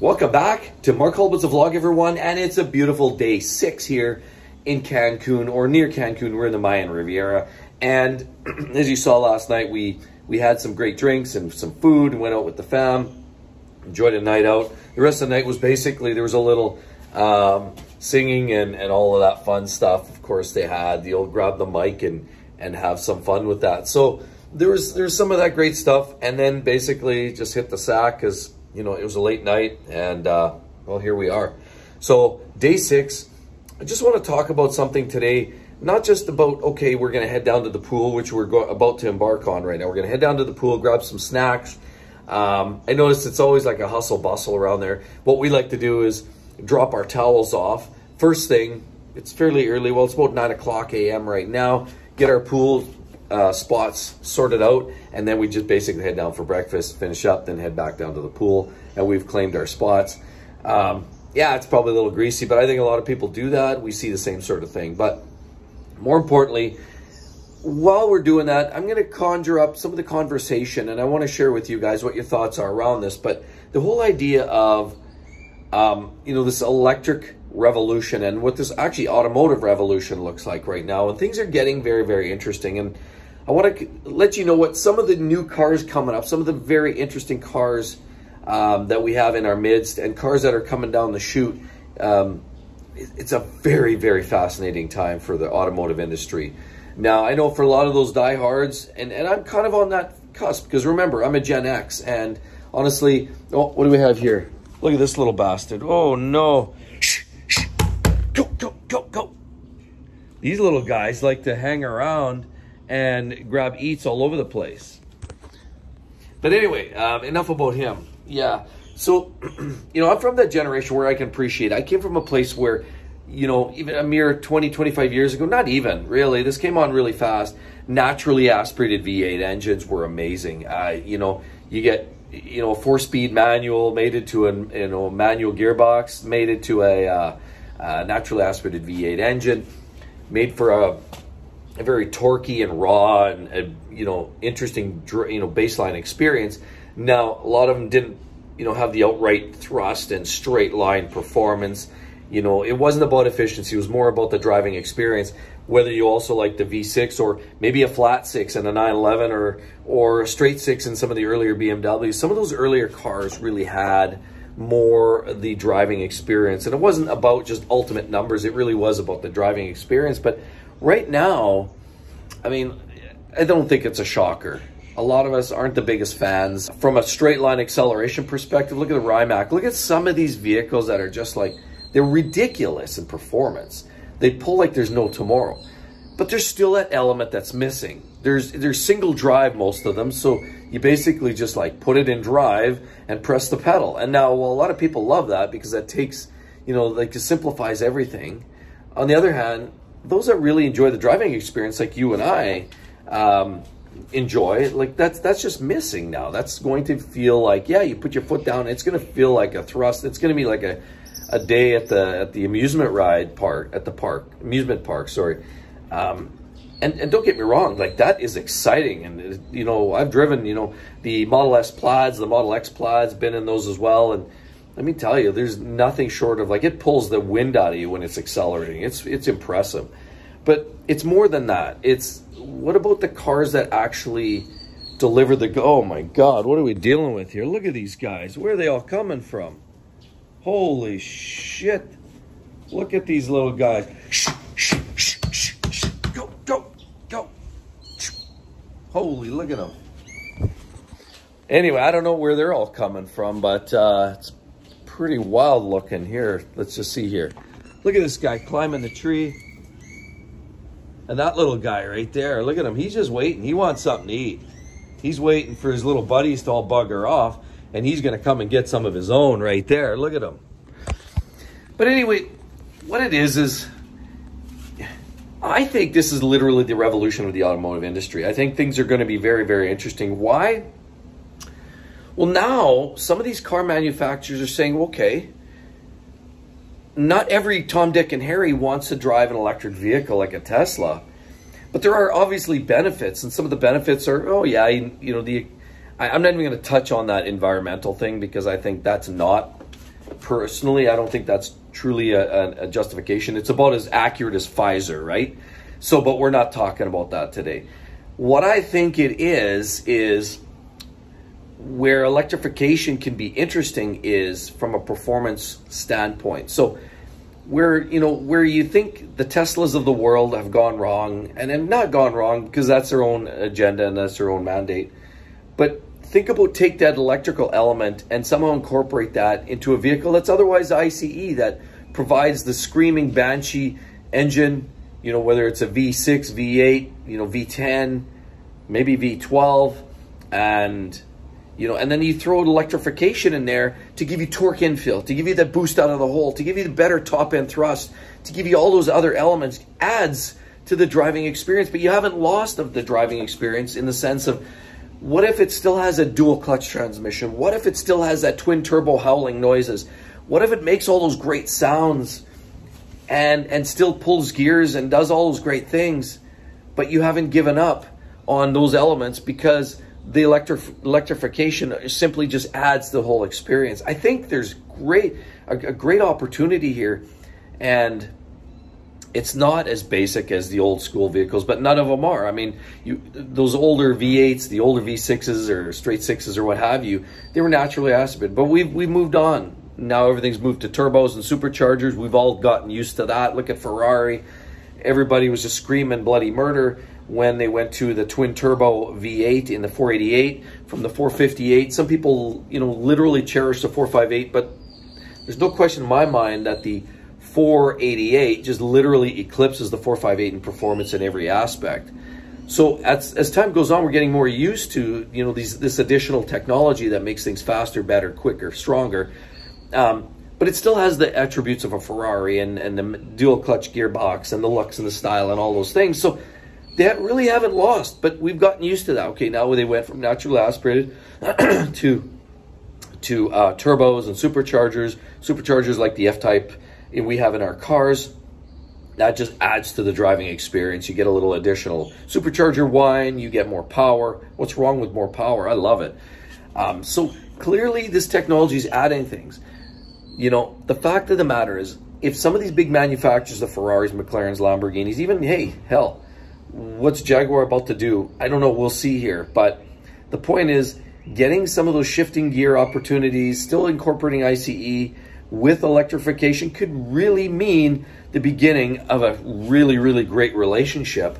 Welcome back to Mark Holubetz's Vlog, everyone, and it's a beautiful day six here in Cancun or near Cancun. We're in the Mayan Riviera, and as you saw last night, we we had some great drinks and some food and went out with the fam, enjoyed a night out. The rest of the night was basically there was a little um, singing and and all of that fun stuff. Of course, they had the old grab the mic and and have some fun with that. So there was there's some of that great stuff, and then basically just hit the sack because you know, it was a late night and, uh, well, here we are. So day six, I just want to talk about something today, not just about, okay, we're going to head down to the pool, which we're about to embark on right now. We're going to head down to the pool, grab some snacks. Um, I noticed it's always like a hustle bustle around there. What we like to do is drop our towels off. First thing, it's fairly early. Well, it's about 9 o'clock a.m. right now. Get our pool uh, spots sorted out, and then we just basically head down for breakfast, finish up, then head back down to the pool, and we've claimed our spots. Um, yeah, it's probably a little greasy, but I think a lot of people do that. We see the same sort of thing. But more importantly, while we're doing that, I'm going to conjure up some of the conversation, and I want to share with you guys what your thoughts are around this. But the whole idea of, um, you know, this electric revolution and what this actually automotive revolution looks like right now, and things are getting very, very interesting. And I want to let you know what some of the new cars coming up, some of the very interesting cars um, that we have in our midst and cars that are coming down the chute. Um, it's a very, very fascinating time for the automotive industry. Now, I know for a lot of those diehards, and, and I'm kind of on that cusp because remember, I'm a Gen X, and honestly, oh, what do we have here? Look at this little bastard. Oh, no. These little guys like to hang around and grab eats all over the place. But anyway, um, enough about him. Yeah. So, you know, I'm from that generation where I can appreciate. I came from a place where, you know, even a mere 20, 25 years ago, not even really, this came on really fast. Naturally aspirated V8 engines were amazing. Uh, you know, you get, you know, a four speed manual made it to a, you know, manual gearbox, made it to a uh, uh, naturally aspirated V8 engine, made for a a very torquey and raw and, and you know interesting you know baseline experience. Now a lot of them didn't you know have the outright thrust and straight line performance. You know it wasn't about efficiency; it was more about the driving experience. Whether you also like the V6 or maybe a flat six and a 911 or or a straight six in some of the earlier BMWs, some of those earlier cars really had more the driving experience. And it wasn't about just ultimate numbers, it really was about the driving experience. But right now, I mean, I don't think it's a shocker. A lot of us aren't the biggest fans. From a straight line acceleration perspective, look at the Rimac. Look at some of these vehicles that are just like, they're ridiculous in performance. They pull like there's no tomorrow. But there's still that element that's missing. There's there's single drive, most of them. So you basically just like put it in drive and press the pedal. And now, well, a lot of people love that because that takes, you know, like it simplifies everything. On the other hand, those that really enjoy the driving experience, like you and I, um, enjoy, like that's that's just missing now. That's going to feel like, yeah, you put your foot down, it's going to feel like a thrust. It's going to be like a a day at the at the amusement ride park at the park amusement park. Sorry. Um, and, and don't get me wrong, like that is exciting. And, you know, I've driven, you know, the Model S Plaids, the Model X Plaids, been in those as well. And let me tell you, there's nothing short of like it pulls the wind out of you when it's accelerating. It's it's impressive, but it's more than that. It's what about the cars that actually deliver the? Oh my God, what are we dealing with here? Look at these guys. Where are they all coming from? Holy shit! Look at these little guys. Holy, look at them. Anyway, I don't know where they're all coming from, but uh, it's pretty wild looking here. Let's just see here. Look at this guy climbing the tree. And that little guy right there, look at him. He's just waiting. He wants something to eat. He's waiting for his little buddies to all bugger off. And he's going to come and get some of his own right there. Look at him. But anyway, what it is is I think this is literally the revolution of the automotive industry. I think things are going to be very, very interesting. Why? Well, now some of these car manufacturers are saying, okay, not every Tom, Dick, and Harry wants to drive an electric vehicle like a Tesla, but there are obviously benefits, and some of the benefits are, oh yeah, you, you know, the I, am not even going to touch on that environmental thing because I think that's not personally, I don't think that's truly a, a, justification. It's about as accurate as Pfizer, right? So, but we're not talking about that today. What I think it is, is where electrification can be interesting is from a performance standpoint. So, where you know where you think the Teslas of the world have gone wrong, and have not gone wrong because that's their own agenda and that's their own mandate, but think about take that electrical element and somehow incorporate that into a vehicle that's otherwise ICE that provides the screaming Banshee engine, you know, whether it's a V6, V8, you know, V10, maybe V12, and you know, and then you throw electrification in there to give you torque infill, to give you that boost out of the hole, to give you the better top end thrust, to give you all those other elements, adds to the driving experience. But you haven't lost of the driving experience in the sense of what if it still has a dual clutch transmission? What if it still has that twin turbo howling noises? What if it makes all those great sounds and and still pulls gears and does all those great things, but you haven't given up on those elements because the electric electrification simply just adds the whole experience. I think there's great a, a great opportunity here and it's not as basic as the old school vehicles, but none of them are. I mean, you those older V8s, the older V6s or straight sixes or what have you, they were naturally aspirated. But we've we've moved on. Now everything's moved to turbos and superchargers. We've all gotten used to that. Look at Ferrari. Everybody was just screaming bloody murder when they went to the twin turbo V8 in the 488 from the 458. Some people, you know, literally cherish the 458, but there's no question in my mind that the 488 just literally eclipses the 458 in performance in every aspect. So as, as time goes on, we're getting more used to you know these this additional technology that makes things faster, better, quicker, stronger. Um, but it still has the attributes of a Ferrari and, and the dual clutch gearbox and the looks and the style and all those things. So they really haven't lost, but we've gotten used to that. Okay, now they went from naturally aspirated to to uh, turbos and superchargers, superchargers like the F-Type we have in our cars. That just adds to the driving experience. You get a little additional supercharger whine, you get more power. What's wrong with more power? I love it. Um, so clearly this technology is adding things. You know, the fact of the matter is, if some of these big manufacturers, the Ferraris, McLarens, Lamborghinis, even, hey, hell, what's Jaguar about to do? I don't know, we'll see here. But the point is, getting some of those shifting gear opportunities, still incorporating ICE, with electrification could really mean the beginning of a really, really great relationship.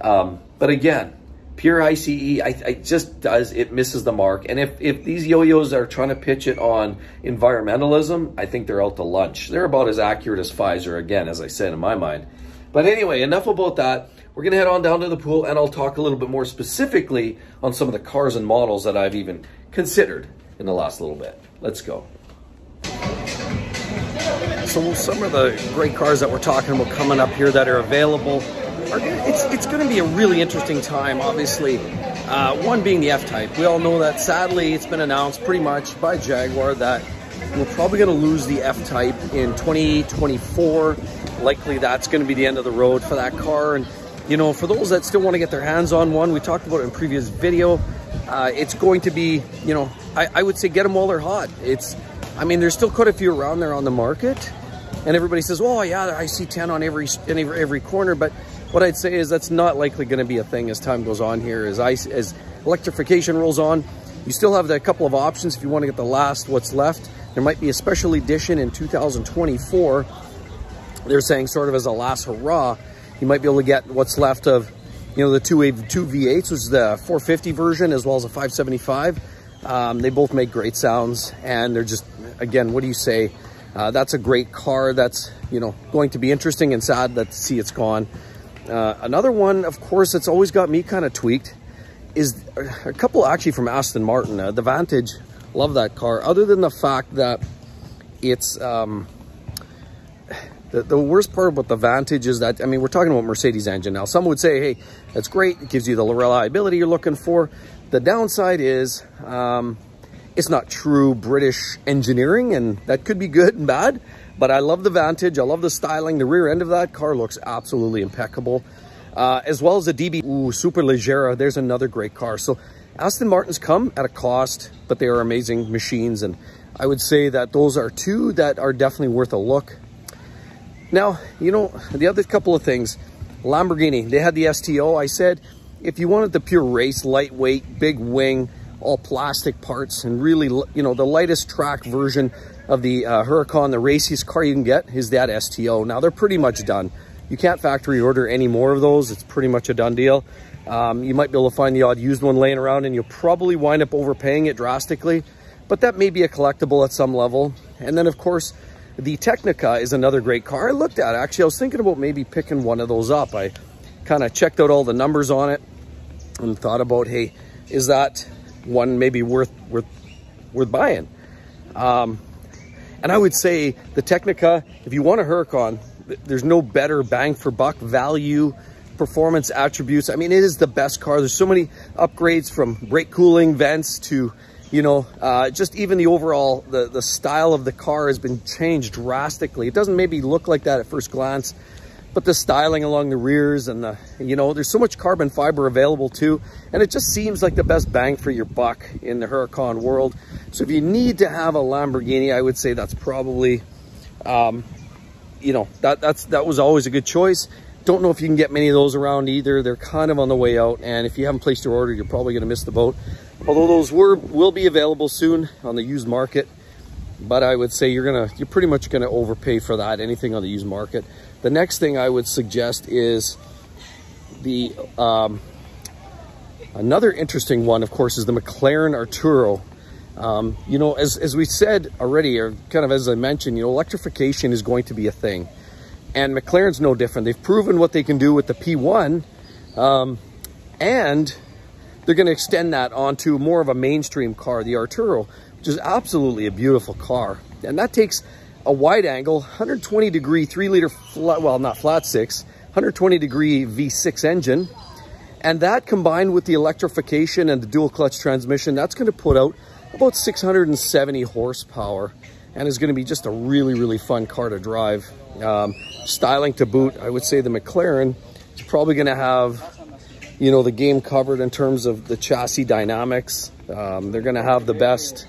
Um, but again, pure ICE, I, I, just does, it misses the mark. And if, if these yo-yos are trying to pitch it on environmentalism, I think they're out to lunch. They're about as accurate as Pfizer, again, as I said in my mind. But anyway, enough about that. We're going to head on down to the pool and I'll talk a little bit more specifically on some of the cars and models that I've even considered in the last little bit. Let's go. So some of the great cars that we're talking about coming up here that are available, are, it's, it's going to be a really interesting time, obviously. Uh, one being the F-Type. We all know that sadly it's been announced pretty much by Jaguar that we're probably going to lose the F-Type in 2024. Likely that's going to be the end of the road for that car. And, you know, for those that still want to get their hands on one, we talked about it in previous video, uh, it's going to be, you know, I, I would say get them while they're hot. It's I mean, there's still quite a few around there on the market. And everybody says, oh yeah, I see 10 on every, every, every corner. But what I'd say is that's not likely going to be a thing as time goes on here. As, I, as electrification rolls on, you still have a couple of options if you want to get the last what's left. There might be a special edition in 2024. They're saying sort of as a last hurrah, you might be able to get what's left of, you know, the two, two V8s, which is the 450 version, as well as a 575. Um, they both make great sounds and they're just again, what do you say? Uh, that's a great car that's, you know, going to be interesting and sad that see it's gone. Uh, another one, of course, that's always got me kind of tweaked is a couple actually from Aston Martin. Uh, the Vantage, love that car. Other than the fact that it's, um, the, the worst part about the Vantage is that, I mean, we're talking about Mercedes engine now. Some would say, hey, that's great. It gives you the reliability you're looking for. The downside is, um, it's not true British engineering, and that could be good and bad, but I love the Vantage. I love the styling. The rear end of that car looks absolutely impeccable, uh, as well as the DB Ooh, Superleggera. There's another great car. So Aston Martins come at a cost, but they are amazing machines, and I would say that those are two that are definitely worth a look. Now, you know, the other couple of things, Lamborghini, they had the STO. I said, if you wanted the pure race, lightweight, big wing, all plastic parts, and really, you know, the lightest track version of the uh, Huracan, the raciest car you can get is that STO. Now, they're pretty much done. You can't factory order any more of those. It's pretty much a done deal. Um, you might be able to find the odd used one laying around and you'll probably wind up overpaying it drastically, but that may be a collectible at some level. And then, of course, the Tecnica is another great car I looked at. Actually, I was thinking about maybe picking one of those up. I kind of checked out all the numbers on it and thought about, hey, is that one maybe worth worth worth buying? Um, and I would say the Tecnica, if you want a Huracan, there's no better bang for buck value performance attributes. I mean, it is the best car. There's so many upgrades from brake cooling vents to you know, uh, just even the overall, the, the style of the car has been changed drastically. It doesn't maybe look like that at first glance, but the styling along the rears and the, you know, there's so much carbon fiber available too. And it just seems like the best bang for your buck in the Huracan world. So if you need to have a Lamborghini, I would say that's probably, um, you know, that, that's, that was always a good choice. Don't know if you can get many of those around either. They're kind of on the way out. And if you haven't placed your order, you're probably going to miss the boat. Although those were will be available soon on the used market. But I would say you're going to, you're pretty much going to overpay for that, anything on the used market. The next thing I would suggest is the, um, another interesting one, of course, is the McLaren Arturo. Um, you know, as, as we said already, or kind of as I mentioned, you know, electrification is going to be a thing. And McLaren's no different. They've proven what they can do with the P1. Um, and they're going to extend that onto more of a mainstream car, the Arturo, which is absolutely a beautiful car. And that takes a wide angle, 120 degree, three liter, flat, well, not flat six, 120 degree V6 engine. And that combined with the electrification and the dual clutch transmission, that's going to put out about 670 horsepower and is going to be just a really, really fun car to drive. Um, styling to boot, I would say the McLaren is probably going to have, you know, the game covered in terms of the chassis dynamics. Um, they're going to have the best,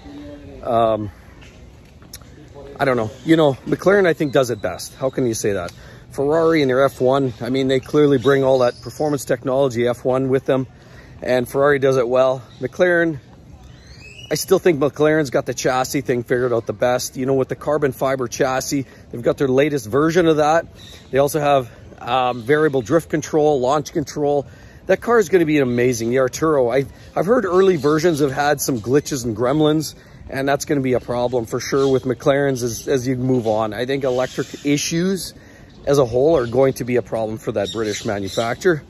um, I don't know, you know, McLaren I think does it best. How can you say that? Ferrari and their F1, I mean, they clearly bring all that performance technology F1 with them and Ferrari does it well. McLaren, I still think McLaren's got the chassis thing figured out the best. You know, with the carbon fiber chassis, they've got their latest version of that. They also have um, variable drift control, launch control. That car is going to be amazing. The Arturo, I, I've heard early versions have had some glitches and gremlins, and that's going to be a problem for sure with McLaren's as, as you move on. I think electric issues as a whole are going to be a problem for that British manufacturer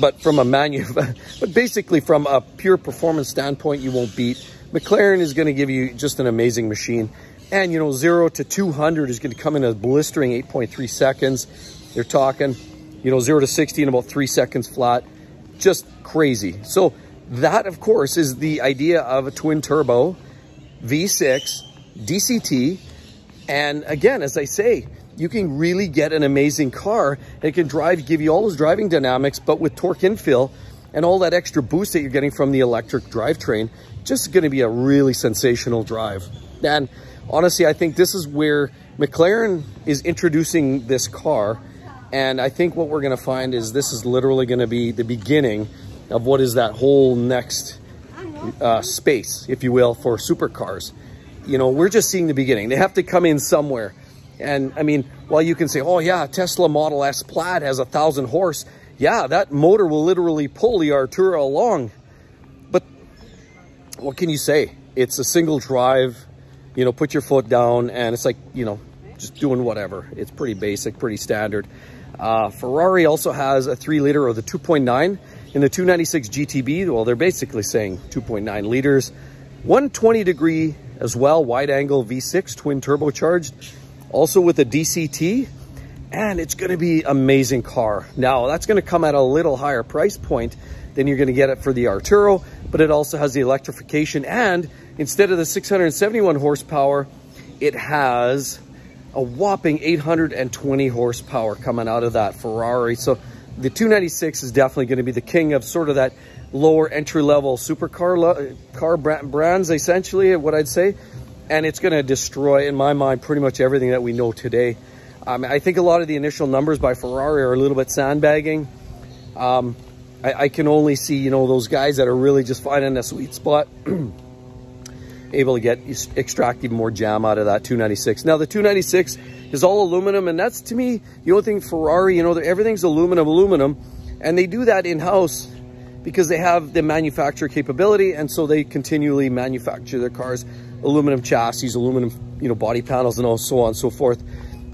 but from a manu, but basically from a pure performance standpoint, you won't beat. McLaren is going to give you just an amazing machine. And, you know, zero to 200 is going to come in a blistering 8.3 seconds. They're talking, you know, zero to 60 in about three seconds flat. Just crazy. So that, of course, is the idea of a twin turbo V6 DCT. And again, as I say, you can really get an amazing car. It can drive, give you all those driving dynamics, but with torque infill and all that extra boost that you're getting from the electric drivetrain, just going to be a really sensational drive. And honestly, I think this is where McLaren is introducing this car. And I think what we're going to find is this is literally going to be the beginning of what is that whole next uh, space, if you will, for supercars. You know, we're just seeing the beginning. They have to come in somewhere. And I mean, while you can say, oh yeah, Tesla Model S Plaid has a thousand horse. Yeah, that motor will literally pull the Artura along. But what can you say? It's a single drive, you know, put your foot down and it's like, you know, just doing whatever. It's pretty basic, pretty standard. Uh, Ferrari also has a three liter or the 2.9 in the 296 GTB. Well, they're basically saying 2.9 liters, 120 degree as well, wide angle V6 twin turbocharged also with a DCT, and it's gonna be amazing car. Now, that's gonna come at a little higher price point than you're gonna get it for the Arturo, but it also has the electrification, and instead of the 671 horsepower, it has a whopping 820 horsepower coming out of that Ferrari. So the 296 is definitely going to be the king of sort of that lower entry-level supercar car brands, essentially, what I'd say. And it's going to destroy, in my mind, pretty much everything that we know today. Um, I think a lot of the initial numbers by Ferrari are a little bit sandbagging. Um, I, I, can only see, you know, those guys that are really just finding a sweet spot, able to get extract even more jam out of that 296. Now, the 296 is all aluminum, and that's, to me, the only thing Ferrari, you know, everything's aluminum, aluminum, and they do that in-house because they have the manufacturer capability and so they continually manufacture their cars aluminum chassis aluminum you know body panels and all so on and so forth.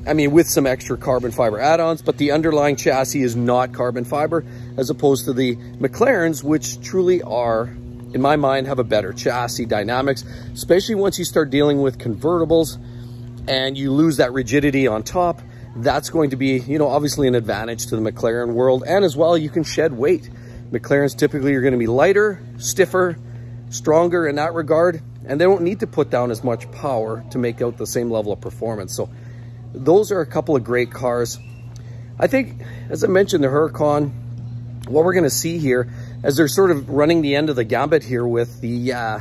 I mean with some extra carbon fiber add-ons but the underlying chassis is not carbon fiber as opposed to the mclarens which truly are in my mind have a better chassis dynamics especially once you start dealing with convertibles and you lose that rigidity on top that's going to be you know obviously an advantage to the mclaren world and as well you can shed weight McLarens typically are going to be lighter, stiffer, stronger in that regard, and they don't need to put down as much power to make out the same level of performance. So those are a couple of great cars. I think, as I mentioned, the Huracan, what we're going to see here as they're sort of running the end of the gambit here with the, uh,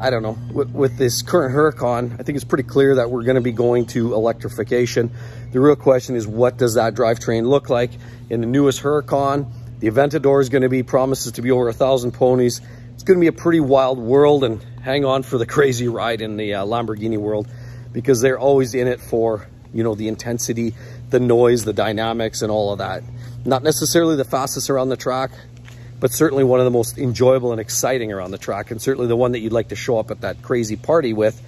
I don't know, with, with this current Huracan, I think it's pretty clear that we're going to be going to electrification. The real question is what does that drivetrain look like in the newest Huracan? The Aventador is going to be, promises to be over a thousand ponies. It's going to be a pretty wild world and hang on for the crazy ride in the uh, Lamborghini world because they're always in it for, you know, the intensity, the noise, the dynamics and all of that. Not necessarily the fastest around the track, but certainly one of the most enjoyable and exciting around the track and certainly the one that you'd like to show up at that crazy party with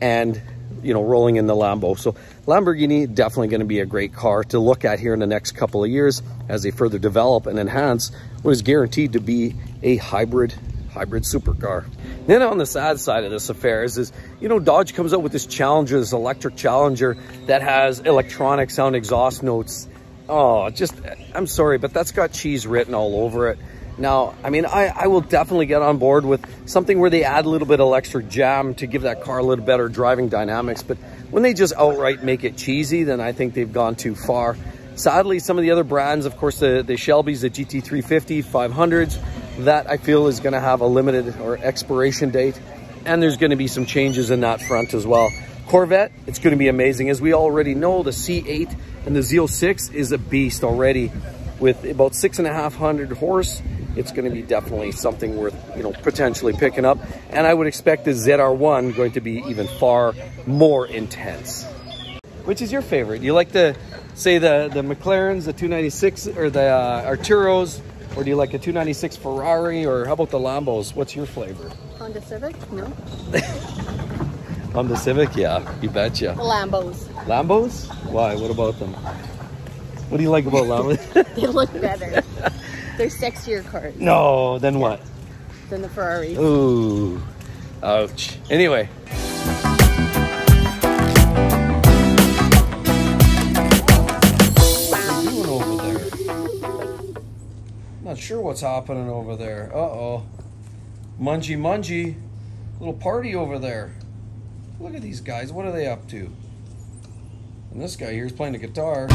and you know, rolling in the Lambo. So Lamborghini definitely going to be a great car to look at here in the next couple of years as they further develop and enhance what is guaranteed to be a hybrid hybrid supercar. Then on the sad side of this affair is, is, you know, Dodge comes out with this Challenger, this electric Challenger that has electronic sound exhaust notes. Oh, just, I'm sorry, but that's got cheese written all over it. Now, I mean, I, I will definitely get on board with something where they add a little bit of electric jam to give that car a little better driving dynamics. But when they just outright make it cheesy, then I think they've gone too far. Sadly, some of the other brands, of course, the, the Shelby's, the GT350, 500s, that I feel is going to have a limited or expiration date. And there's going to be some changes in that front as well. Corvette, it's going to be amazing. As we already know, the C8 and the Z06 is a beast already with about six and a half hundred horse it's going to be definitely something worth, you know, potentially picking up. And I would expect the ZR1 going to be even far more intense. Which is your favorite? You like the, say the, the McLarens, the 296 or the uh, Arturos, or do you like a 296 Ferrari or how about the Lambos? What's your flavor? Honda Civic? No. Honda Civic? Yeah, you betcha. Lambos. Lambos? Why? What about them? What do you like about Lambos? they look better. They're sexier cars. No, then what? Than the Ferrari. Ooh, ouch. Anyway. You know over there. Not sure what's happening over there. Uh-oh. Mungy Mungy. Little party over there. Look at these guys. What are they up to? And this guy here is playing the guitar.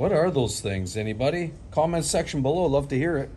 What are those things? Anybody? Comment section below. Love to hear it.